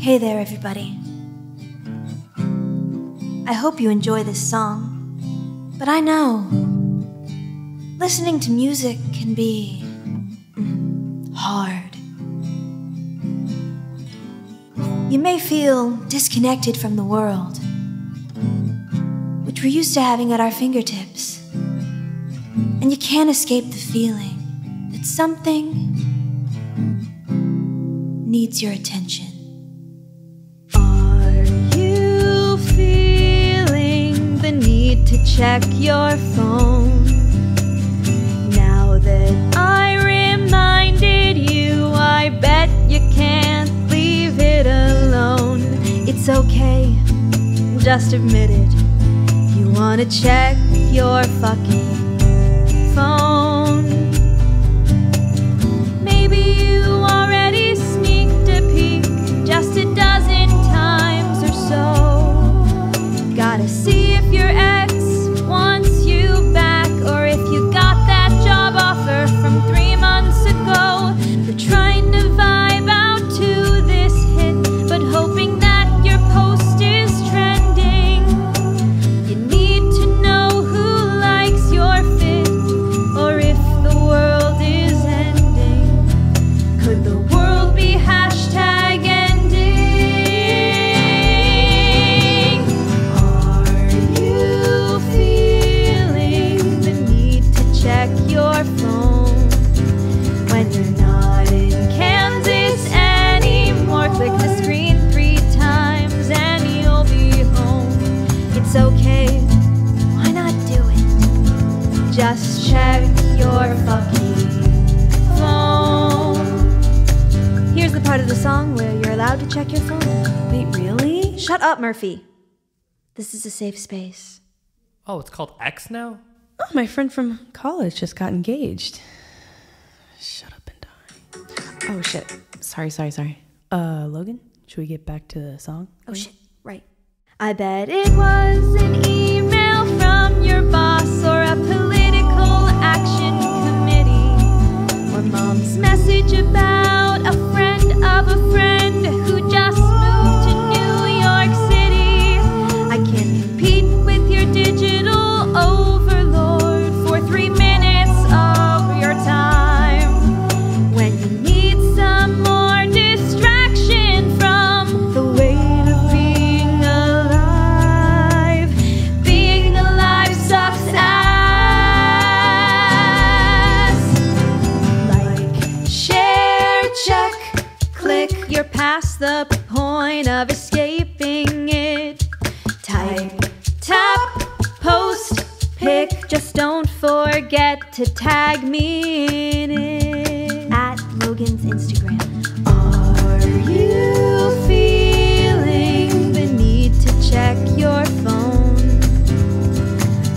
Hey there, everybody. I hope you enjoy this song, but I know listening to music can be mm, hard. You may feel disconnected from the world, which we're used to having at our fingertips, and you can't escape the feeling that something needs your attention. To check your phone? Now that I reminded you, I bet you can't leave it alone. It's okay, just admit it. You wanna check your fucking phone. Part of the song where you're allowed to check your phone. Wait, really? Shut up, Murphy. This is a safe space. Oh, it's called X now? Oh, my friend from college just got engaged. Shut up and die. Oh shit. Sorry, sorry, sorry. Uh, Logan, should we get back to the song? Oh shit, right. I bet it was an email past the point of escaping it. Type, tap, post, pick, just don't forget to tag me in it. At Logan's Instagram. Are you feeling the need to check your phone?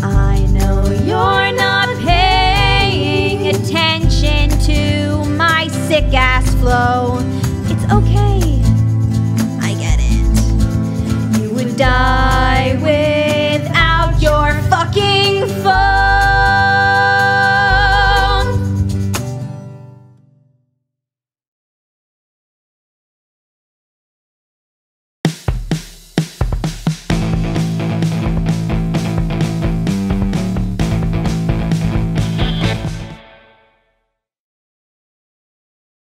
I know you're not paying attention to my sick ass flow. It's okay.